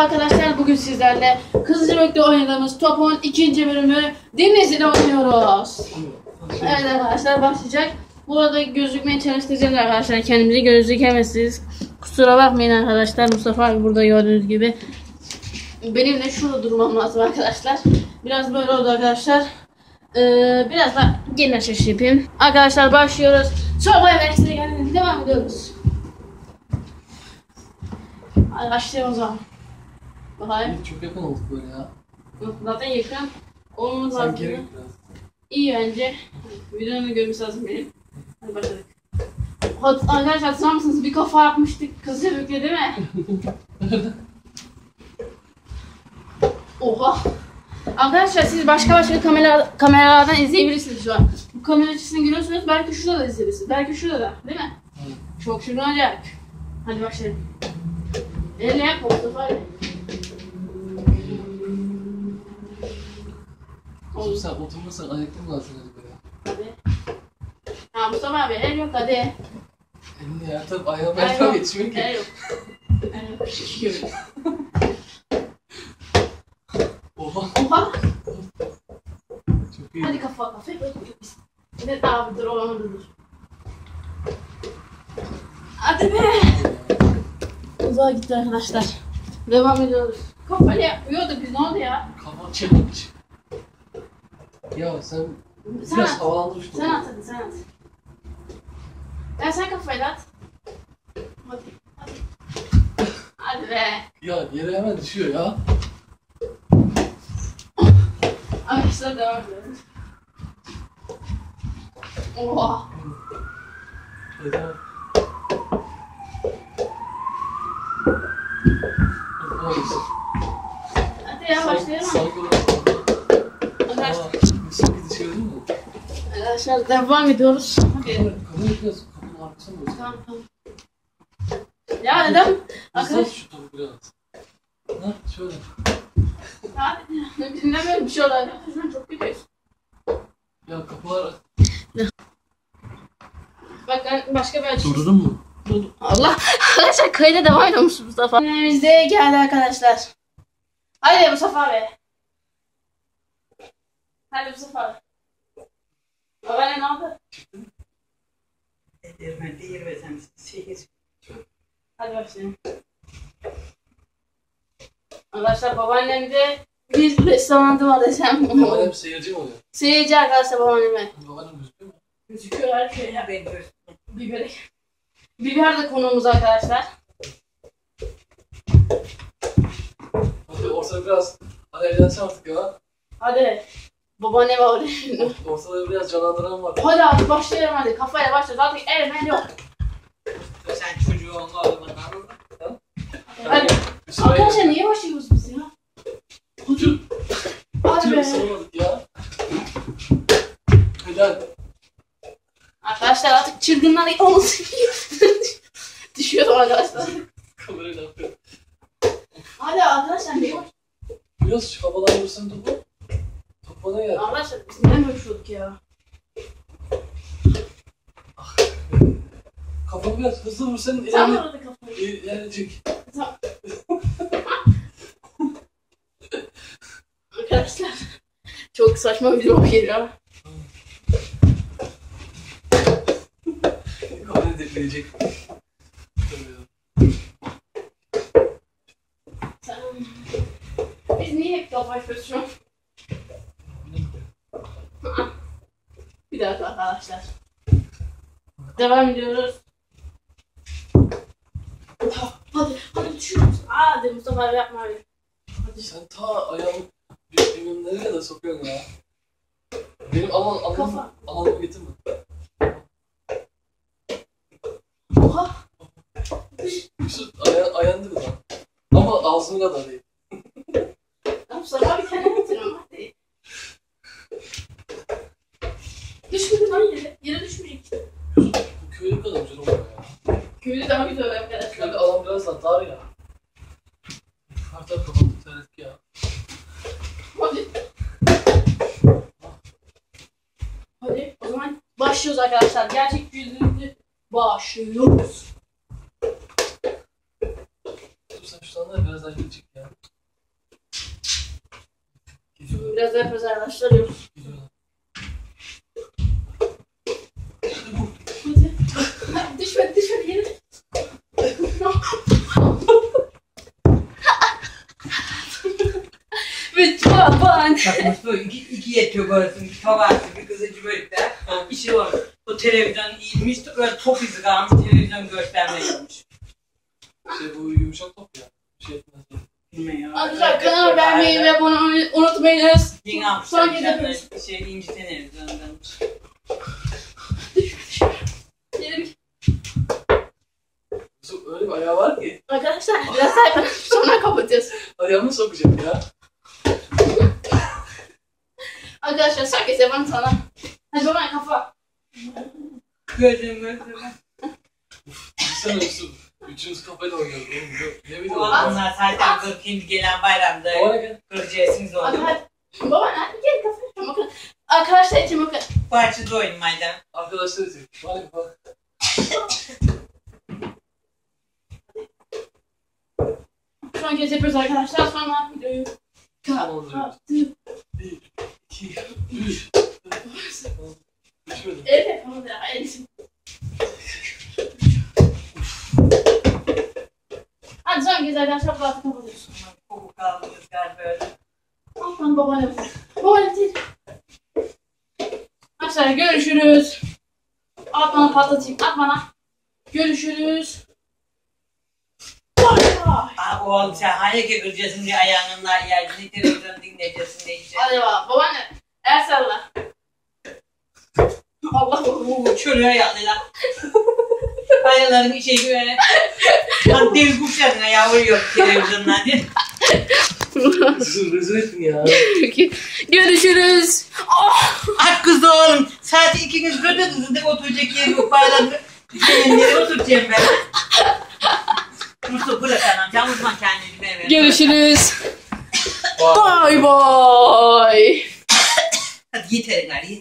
Arkadaşlar bugün sizlerle Kızılcık'ta oynadığımız Top'un ikinci bölümü Denizli'de oynuyoruz. Evet arkadaşlar başlayacak. Bu arada gözükmeye çalışacağız arkadaşlar. Kendimizi gözükemezsiniz. Kusura bakmayın arkadaşlar. Mustafa abi burada gördüğünüz gibi. Benim de şurada durmam lazım arkadaşlar. Biraz böyle oldu arkadaşlar. Ee, biraz da gelin açış yapayım. Arkadaşlar başlıyoruz. Sonra Emeksine gelin. Devam ediyoruz. Hadi başlayalım o zaman. Bakayım. Çok yakın olduk böyle ya. Zaten yakın. Olmamız lazım. biraz. İyi bence. Videonun görmesi lazım benim. Hadi başladık. Hat- Arkadaşlar hatırlar mısınız? Bir kafa yapmıştık. Kızılcık'la değil mi? Oha. Arkadaşlar siz başka başka kamera, kameralardan izleyebilirsiniz şu an. Bu kamera açısını görüyorsunuz. Belki şurada da izleyebilirsiniz. Belki şurada da. Değil mi? Evet. Çok şuradan acayip. Hadi başlayalım. Elle yap Mustafa Ali. Oğlum sen oturmasan ayakta mı kalsın hadi böyle? Hadi. Ha Mustafa abi el yok hadi. Elini ya tabi El ayağım yok. yetişmiyor ki. El yok. El yok. Şişiyor. Oha Oha. çok iyi. Hadi kafa kafa. Ne abi dur oğlum dur. Hadi be. Uzağa gitti arkadaşlar. Devam ediyoruz. Kafayla yapıyordu biz ne oldu ya? Kafa çekmiş. Ya sen Sen biraz at. Sen at hadi sen at. Ya sen kafayla at. Hadi. Hadi. Hadi be. Ya yere hemen düşüyor ya. Arkadaşlar devam ediyoruz. Oha. Devam. Hadi ya başlayalım. Olarak. Arkadaşlar. Gördün mü? Arkadaşlar devam ediyoruz. Hadi. Kamerayı biraz kapının arkasına mı? Tamam tamam. Ya neden? Arkadaş Arkadaş. şu topu biraz. Ha şöyle. Hadi. Böyle bir şey arkadaşlar. Çok kötüyüz. Ya kapılar Bak başka bir açı. Durdun mu? Allah. Arkadaşlar kayda devam ediyormuş Mustafa. Önümüzde geldi arkadaşlar. Hadi Mustafa abi. Hadi Mustafa abi. Baba ne oldu? Değirmen, değirmesem şehir. Hadi başlayalım. Arkadaşlar babaannem de bir restorantı var desem. Babaannem seyirci mi oluyor? Seyirci arkadaşlar babaanneme. Babaannem gözüküyor mu? Gözüküyor her şey ya. Ben görsün. Biber. Biber de konuğumuz arkadaşlar. Hadi ortada biraz alevlensin artık ya. Hadi. Babaanneme oraya. Ortada biraz canlandıran var. Hadi abi başlayalım hadi. Kafayla başlıyoruz. Artık el mel yok. Sen çocuğu onunla alman Hadi. Arkadaşlar niye başlıyoruz biz ya? Hadi. Hadi be. sığamadık ya. Helal. Arkadaşlar artık çılgınlar olmasın. Düşüyor arkadaşlar. Kamerayı ne yapıyor? Hadi arkadaşlar niye baş... Biraz şu havalandırsın topu. Top bana gel. Arkadaşlar biz neden böyle olduk ya? Kafamı biraz hızlı vursan Sen ilerle. orada kafayı. İlerleyecek. Tamam. Arkadaşlar çok saçma bir video geliyor. Kamerayı depleyecek. Sen... Biz niye hep kafa yapıyoruz şu an? Bir dakika arkadaşlar. Devam ediyoruz. Hadi, hadi düşüyoruz. Hadi Mustafa abi yapma abi. Hadi. Sen ta bir bilmem nereye kadar sokuyorsun ya. Benim alan alanım, Kafa. alanımı getirme. Oha. Şu aya, ayağını da lan. Ama ağzını kadar değil. Düşmedi lan yere. Yere düşmeyecek. Şey Bu köyde kadar güzel oluyor ya. Köyde daha güzel oluyor arkadaşlar. Köyde adam biraz atar ya. Her taraf kapandı terlik ya. Hadi. Hadi o zaman başlıyoruz arkadaşlar. Gerçek yüzünüzü başlıyoruz. Dur sen şu tane biraz daha gidecek ya. Biraz daha pazarlaştırıyoruz. Çaban. Bak Mustafa iki, iki yetiyor görsün. Bir tavası bir kızıcı börekler. İşi var. O televizyon iyiymiş. Böyle top izi kalmış. Televizyon göstermeye gelmiş. Şey bu yumuşak top ya. Bir şey etmez. Bilmiyorum. Arkadaşlar kanala beğenmeyi ve abone olmayı unutmayınız. Yeni almışlar. Son yapıyoruz. Şey inci televizyondan. Öyle bir ayağı var ki. Arkadaşlar biraz. Sonra kapatıyoruz. Ayağını sokacak ya. Arkadaşlar kez yapalım sana. Hadi baba kafa. Gözüm gözüm. Sen Yusuf. Üçümüz kafayla oynuyoruz. Oğlum. Ne bileyim. Bunlar zaten 40. gelen bayramda Bana gel. kıracaksınız Hadi hadi. Baba hadi gel kafa. Tamam, bakın. Arkadaşlar için bakın. Parçada oynayın. Arkadaşlar için. Bana bak. Son kez yapıyoruz arkadaşlar. Sonra videoyu Tamamdır. kapatıp. Bir, iki, üç. Düşmedim. Evet yapalım ya. Evet. Hadi son bu artık kapatıyoruz. Koku kaldınız galiba böyle. Aman baba yapıyor. Baba yapıyor. Arkadaşlar görüşürüz. At bana patlatayım. At bana. Görüşürüz. Oğlum sen hani ki kıracaksın diye ayağının yerini televizyon dinleyeceksin diye işte. Hadi baba. Babaanne. El salla. Allah Bu çölüye yatlıyla. Ayağların işe güvene. Lan dev kuşlarına yavruyor televizyondan diye. Yusuf rezil ettin ya. Görüşürüz. Oh! At kız da oğlum. Saat ikiniz gördünüz de oturacak yer yok. Bayramda senin nereye oturacağım ben? Mustafa bırak anam. Sen uzman kendini ben ver. Görüşürüz. Bay bay. Hadi yeter gari yeter.